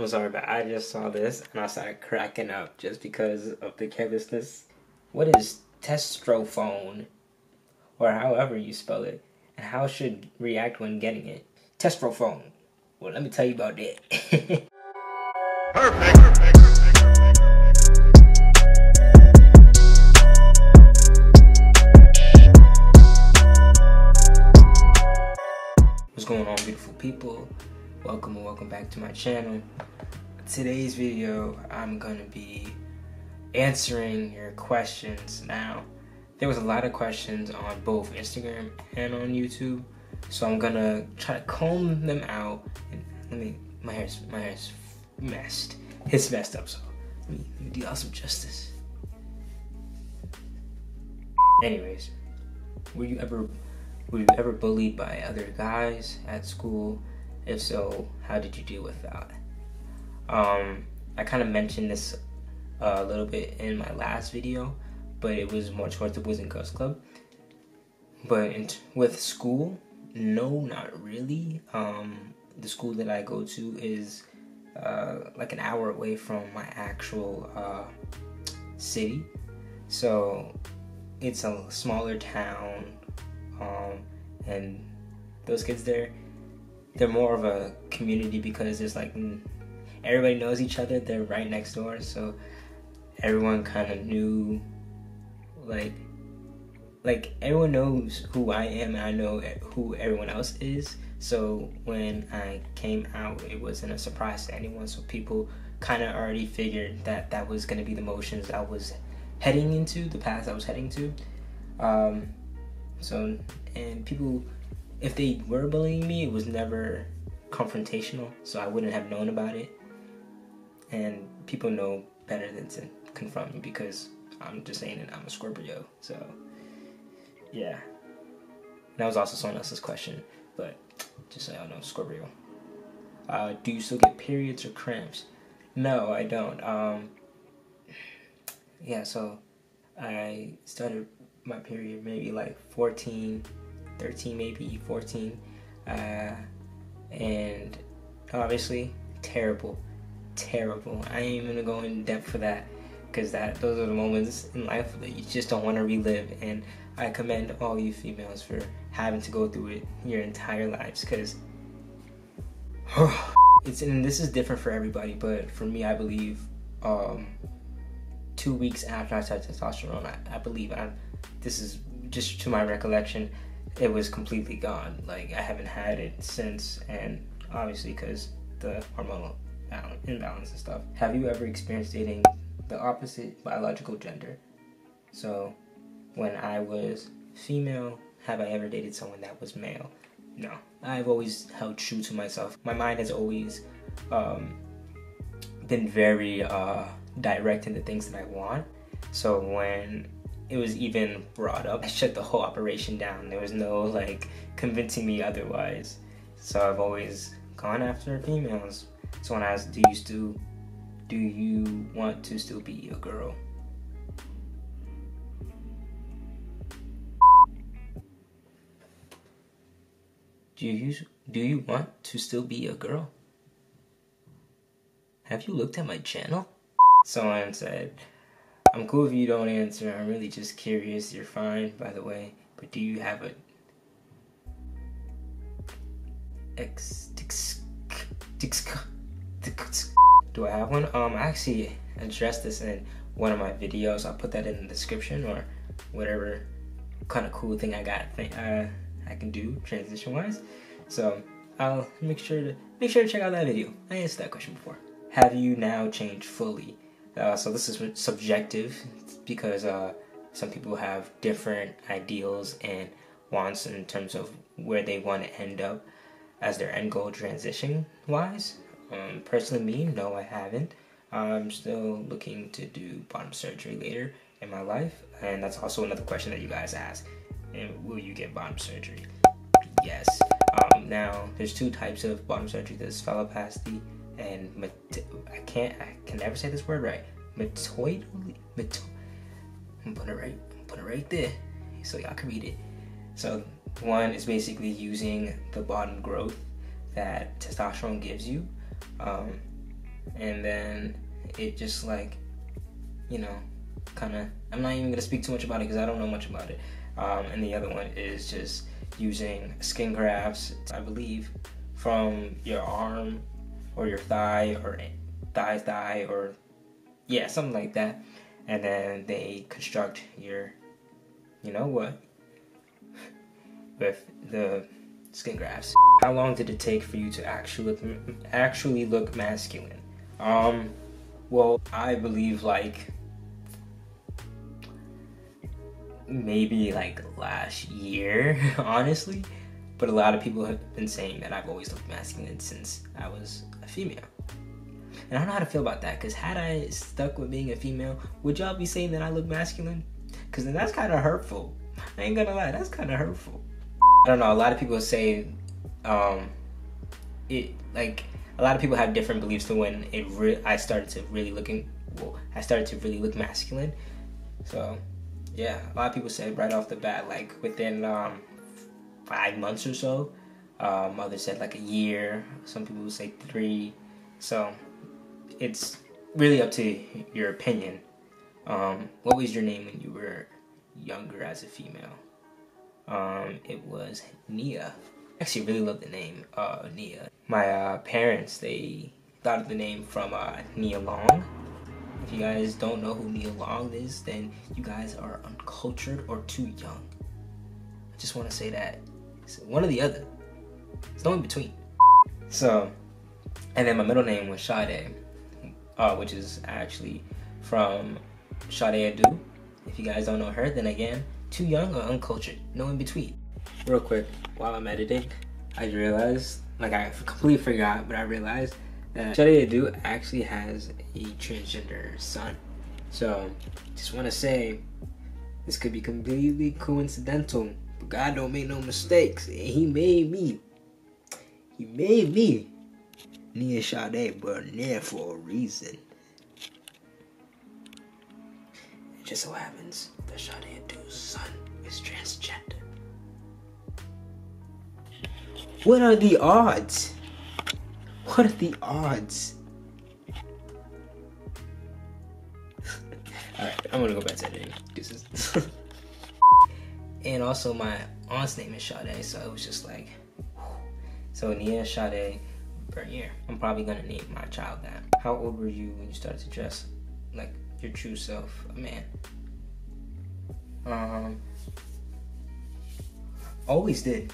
I'm sorry, but I just saw this and I started cracking up just because of the carelessness. What is testrophone? Or however you spell it. And how should react when getting it? Testrophone. Well, let me tell you about that. Perfect. What's going on, beautiful people? Welcome and welcome back to my channel. Today's video i'm gonna be answering your questions. Now there was a lot of questions on both instagram and on youtube so i'm gonna try to comb them out. And let me my hair's my hair's messed it's messed up so let me, let me do y'all some justice. Anyways were you ever were you ever bullied by other guys at school if so, how did you deal with that? Um, I kind of mentioned this uh, a little bit in my last video, but it was more towards the Boys and Girls Club. But in, with school, no, not really. Um, the school that I go to is uh, like an hour away from my actual uh, city, so it's a smaller town, um, and those kids there they're more of a community because it's like everybody knows each other. They're right next door, so everyone kind of knew like like everyone knows who I am and I know who everyone else is. So when I came out, it wasn't a surprise to anyone. So people kind of already figured that that was going to be the motions I was heading into, the path I was heading to. Um, so and people if they were bullying me, it was never confrontational, so I wouldn't have known about it. And people know better than to confront me because I'm just saying that I'm a Scorpio. So, yeah. And that was also someone else's question, but just so y'all know, Scorpio. Uh, do you still get periods or cramps? No, I don't. Um, yeah, so I started my period maybe like 14 13, maybe 14. Uh, and obviously, terrible, terrible. I ain't even gonna go in depth for that because that those are the moments in life that you just don't want to relive. And I commend all you females for having to go through it your entire lives because it's and this is different for everybody, but for me, I believe um, two weeks after I started testosterone, I, I believe I this is just to my recollection it was completely gone. Like I haven't had it since, and obviously because the hormonal imbalance and stuff. Have you ever experienced dating the opposite biological gender? So, when I was female, have I ever dated someone that was male? No. I've always held true to myself. My mind has always um, been very uh, direct in the things that I want. So when it was even brought up. I shut the whole operation down. There was no like convincing me otherwise. So I've always gone after females. So when I asked, do you still, do you want to still be a girl? Do you do you want to still be a girl? Have you looked at my channel? Someone said, I'm cool if you don't answer. I'm really just curious. You're fine, by the way. But do you have a X do I have one? Um, I actually addressed this in one of my videos. I'll put that in the description or whatever kind of cool thing I got uh, I can do transition wise. So I'll make sure to make sure to check out that video. I answered that question before. Have you now changed fully? Uh, so this is subjective because uh, some people have different ideals and wants in terms of where they want to end up as their end goal transition wise. Um, personally, me, no, I haven't. I'm still looking to do bottom surgery later in my life, and that's also another question that you guys ask. And will you get bottom surgery? Yes. Um, now, there's two types of bottom surgery. There's phalloplasty and met- I can't I can never say this word right. Metoidally, met- I'm put it right, put it right there, so y'all can read it. So one is basically using the bottom growth that testosterone gives you, um, and then it just like, you know, kind of. I'm not even gonna speak too much about it because I don't know much about it. Um, and the other one is just using skin grafts, I believe, from your arm or your thigh or thigh thigh or yeah, something like that. And then they construct your, you know what, with the skin grafts. How long did it take for you to actually look, actually look masculine? Um, well, I believe like maybe like last year, honestly. But a lot of people have been saying that I've always looked masculine since I was a female. And I don't know how to feel about that because had I stuck with being a female, would y'all be saying that I look masculine? Because then that's kind of hurtful. I ain't gonna lie, that's kind of hurtful. I don't know. A lot of people say, um, it like a lot of people have different beliefs to when it. Re- I started to really looking. Well, I started to really look masculine. So, yeah, a lot of people say right off the bat, like within um, five months or so. Um, others said like a year. Some people would say three. So it's really up to your opinion. Um, what was your name when you were younger as a female? Um, it was Nia. Actually, really love the name uh, Nia. My uh, parents they thought of the name from uh, Nia Long. If you guys don't know who Nia Long is, then you guys are uncultured or too young. I just want to say that one or the other. It's no in between. So, and then my middle name was Sade uh, which is actually from Sade Adu. If you guys don't know her, then again, too young or uncultured, no in between. Real quick, while I'm editing, I realized, like I completely forgot, but I realized that Sade Adu actually has a transgender son. So, just want to say, this could be completely coincidental, God don't make no mistakes, and He made me. He made me Nia Sade there for a reason. It just so happens that Sade Adu's son is transgender. What are the odds? What are the odds? Alright, I'm gonna go back to editing. Is and also my aunt's name is Sade, so it was just like so Nia Sade year. I'm probably gonna name my child that. How old were you when you started to dress like your true self, a man? Um, always did.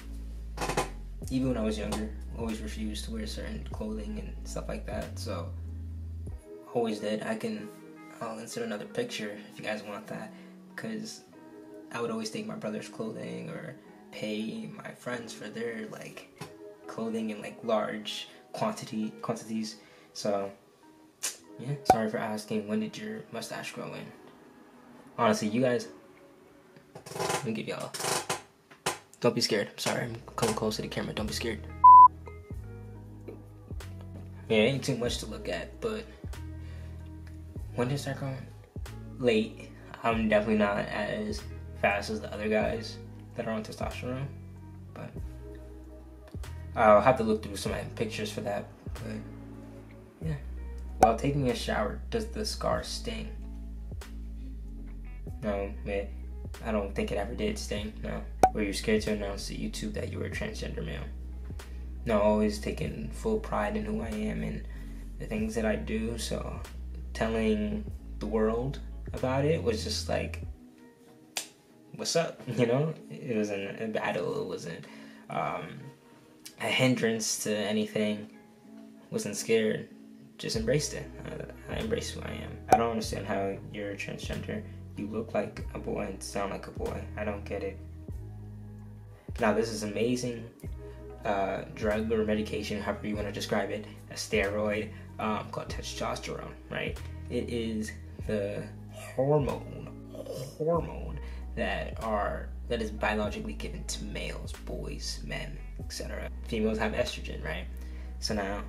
Even when I was younger, always refused to wear certain clothing and stuff like that. So, always did. I can, I'll insert another picture if you guys want that, because I would always take my brother's clothing or pay my friends for their like clothing in like large quantity quantities. So yeah, sorry for asking. When did your mustache grow in? Honestly, you guys, let me give y'all. Don't be scared. I'm sorry, I'm coming close to the camera. Don't be scared. Yeah, ain't too much to look at, but when did it start growing? Late. I'm definitely not as fast as the other guys that are on testosterone, but I'll have to look through some pictures for that. But yeah. While taking a shower, does the scar sting? No. I don't think it ever did sting. No. Were you scared to announce to YouTube that you were a transgender male? No, always taking full pride in who I am and the things that I do. So telling the world about it was just like, what's up? You know, it wasn't a battle. It wasn't um, a hindrance to anything. Wasn't scared. Just embraced it. I, I embraced who I am. I don't understand how you're transgender. You look like a boy and sound like a boy. I don't get it. Now this is amazing uh, drug or medication, however you want to describe it, a steroid um, called testosterone. Right? It is the hormone hormone that are that is biologically given to males, boys, men, etc. Females have estrogen, right? So now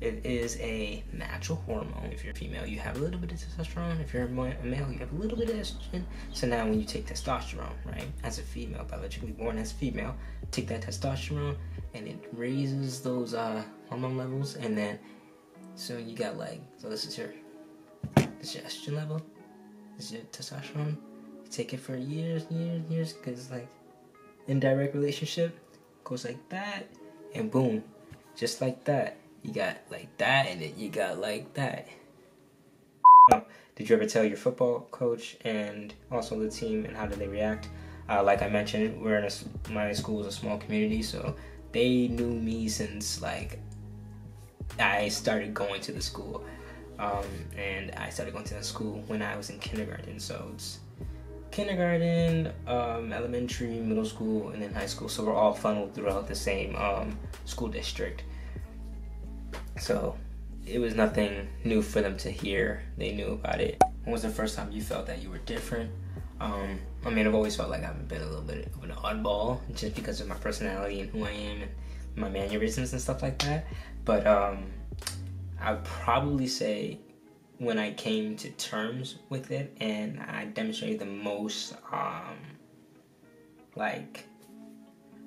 it is a natural hormone. If you're female, you have a little bit of testosterone. If you're a male, you have a little bit of estrogen. So now when you take testosterone, right, as a female, biologically born as female, take that testosterone and it raises those uh, hormone levels and then So you got like, so this is your, this is your estrogen level, this is your testosterone. Take it for years, years, years, because like, indirect relationship goes like that, and boom, just like that. You got like that, and then you got like that. Did you ever tell your football coach and also the team, and how did they react? Uh, like I mentioned, we're in a, my school is a small community, so they knew me since like I started going to the school. Um, and I started going to the school when I was in kindergarten. So it's kindergarten, um, elementary, middle school, and then high school. So we're all funneled throughout the same um, school district. So it was nothing new for them to hear. They knew about it. When was the first time you felt that you were different? Um, I mean, I've always felt like I've been a little bit of an oddball just because of my personality and who I am and my mannerisms and stuff like that. But um, I'd probably say when I came to terms with it and I demonstrated the most um, like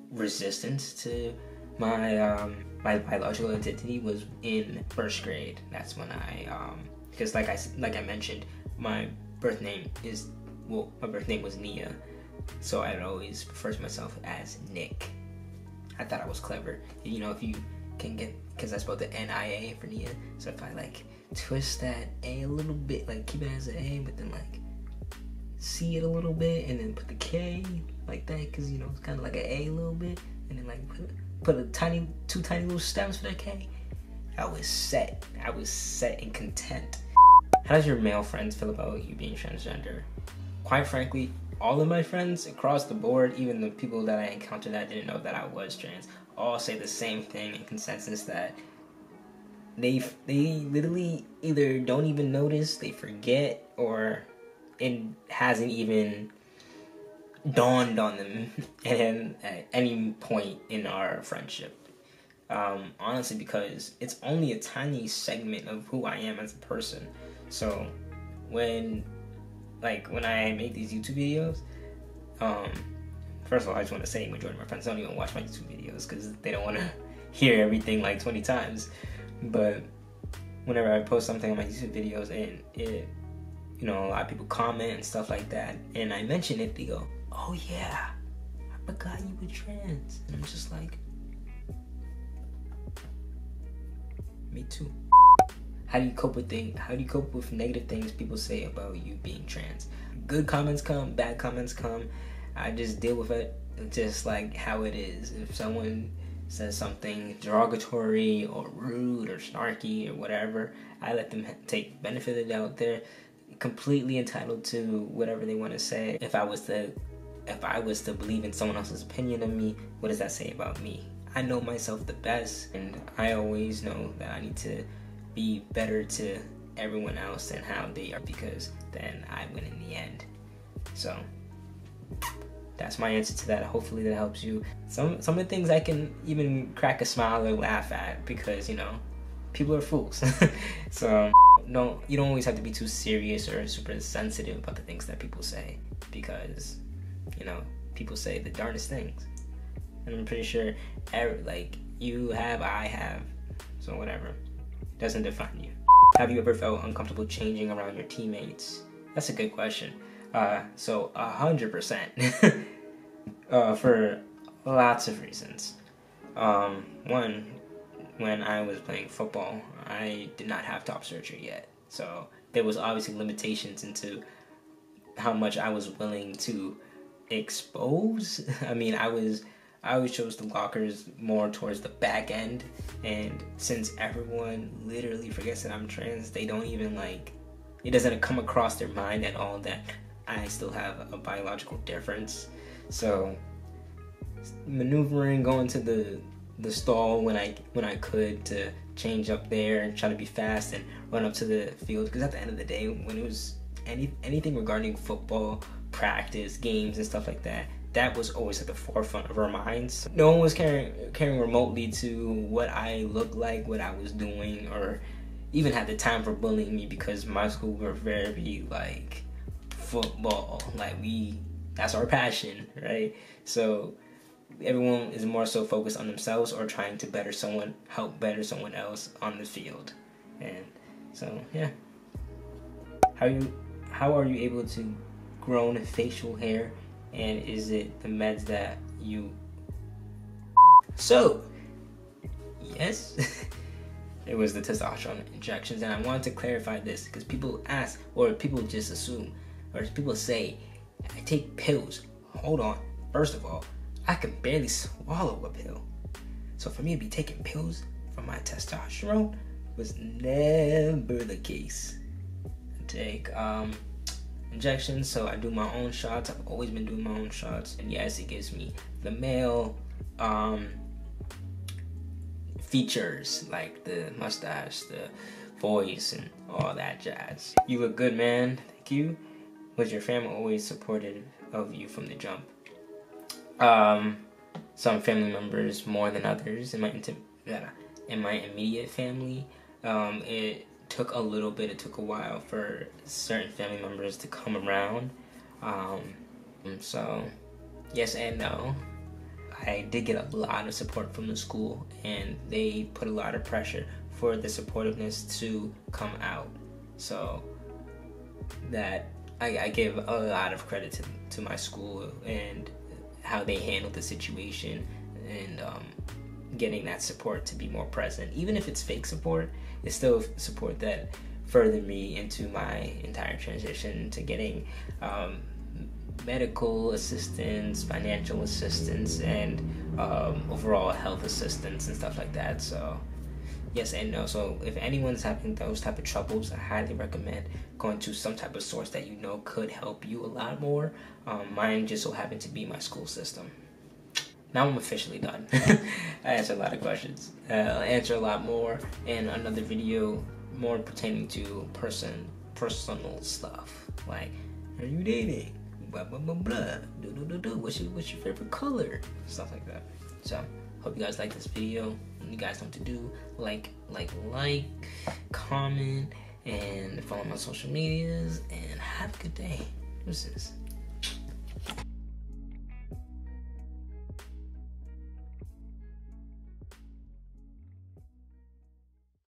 resistance to my um, my biological identity was in first grade. That's when I um, because like I like I mentioned, my birth name is well, my birth name was Nia, so I'd always refer to myself as Nick. I thought I was clever. You know, if you can get because I spelled the N-I-A for Nia. So if I like twist that A a little bit, like keep it as an A, but then like see it a little bit, and then put the K like that, because you know it's kind of like an A a little bit, and then like put put a tiny two tiny little stems for that K. I was set. I was set and content. How does your male friends feel about you being transgender? Quite frankly, all of my friends across the board, even the people that I encountered that didn't know that I was trans, all say the same thing in consensus that they they literally either don't even notice, they forget, or it hasn't even dawned on them at any point in our friendship. Um, honestly, because it's only a tiny segment of who I am as a person. So when like when I make these YouTube videos, um, first of all, I just want to say majority of my friends don't even watch my YouTube videos because they don't want to hear everything like 20 times. But whenever I post something on my YouTube videos and it, you know, a lot of people comment and stuff like that, and I mention it, they go, "Oh yeah, I forgot you were trans," and I'm just like, "Me too." How do you cope with things? How do you cope with negative things people say about you being trans? Good comments come, bad comments come I just deal with it just like how it is. If someone says something derogatory or rude or snarky or whatever, I let them take benefit of the doubt. They're completely entitled to whatever they want to say. If I was to if I was to believe in someone else's opinion of me, what does that say about me? I know myself the best and I always know that I need to be better to everyone else than how they are because then I win in the end. So that's my answer to that. Hopefully that helps you. Some some of the things I can even crack a smile or laugh at because you know people are fools. so no, you don't always have to be too serious or super sensitive about the things that people say because you know people say the darndest things, and I'm pretty sure every, like you have, I have, so whatever doesn't define you. Have you ever felt uncomfortable changing around your teammates? That's a good question. Uh, so a hundred percent, uh, for lots of reasons. Um, one, when I was playing football, I did not have top surgery yet, so there was obviously limitations into how much I was willing to expose. I mean, I was I always chose the lockers more towards the back end, and since everyone literally forgets that I'm trans, they don't even like it doesn't come across their mind at all that I still have a biological difference. So maneuvering, going to the the stall when I when I could to change up there and try to be fast and run up to the field because at the end of the day when it was any anything regarding football practice games and stuff like that that was always at the forefront of our minds no one was caring caring remotely to what I looked like what I was doing or even had the time for bullying me because my school were very like football. Like we, that's our passion, right? So everyone is more so focused on themselves or trying to better someone, help better someone else on the field. and so yeah. How you how are you able to grow facial hair, and is it the meds that you? So yes. it was the testosterone injections and i wanted to clarify this because people ask or people just assume or people say i take pills. Hold on. First of all i can barely swallow a pill. So for me to be taking pills for my testosterone was never the case. I take um injections so i do my own shots. I've always been doing my own shots. And yes it gives me the male um features like the mustache, the voice, and all that jazz. You a good man, thank you. Was your family always supportive of you from the jump? Um, some family members more than others in my in my immediate family. Um, it took a little bit. It took a while for certain family members to come around. Um, so yes and no. I did get a lot of support from the school, and they put a lot of pressure for the supportiveness to come out. So that I, I give a lot of credit to, to my school and how they handled the situation and um, getting that support to be more present. Even if it's fake support, it's still support that furthered me into my entire transition to getting um, medical assistance, financial assistance, and um, overall health assistance and stuff like that. So, yes and no. So, if anyone's having those type of troubles, I highly recommend going to some type of source that you know could help you a lot more. Um, mine just so happened to be my school system. Now I'm officially done. I answered a lot of questions. Uh, I'll answer a lot more in another video, more pertaining to person personal stuff like are you dating blah blah blah blah. Do do do do. What's your what's your favorite color? Stuff like that. So hope you guys like this video. You guys know what to do. Like like like, comment, and follow my social medias. And have a good day. This is.